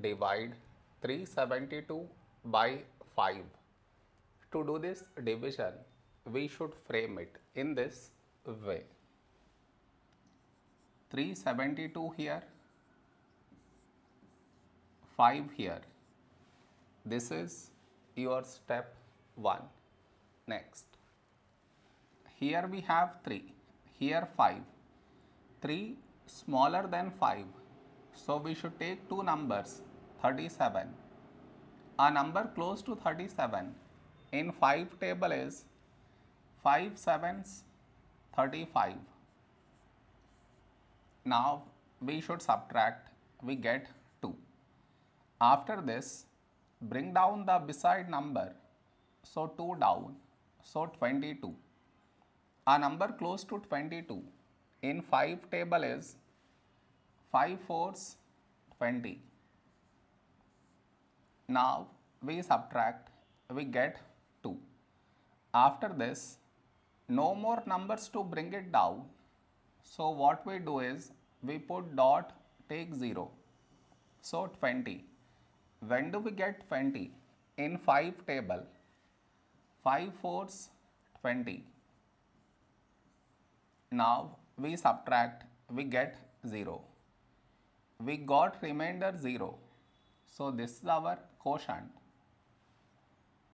divide 372 by 5. To do this division, we should frame it in this way. 372 here, 5 here. This is your step 1. Next, here we have 3, here 5. 3 smaller than 5. So we should take two numbers 37. A number close to 37 in 5 table is 5 sevens 35. Now we should subtract, we get 2. After this, bring down the beside number, so 2 down, so 22. A number close to 22 in 5 table is 5 fours 20. Now we subtract, we get 2. After this, no more numbers to bring it down. So what we do is we put dot take 0. So 20. When do we get 20? In 5 table. 5 fours 20. Now we subtract, we get 0. We got remainder 0. So this is our quotient.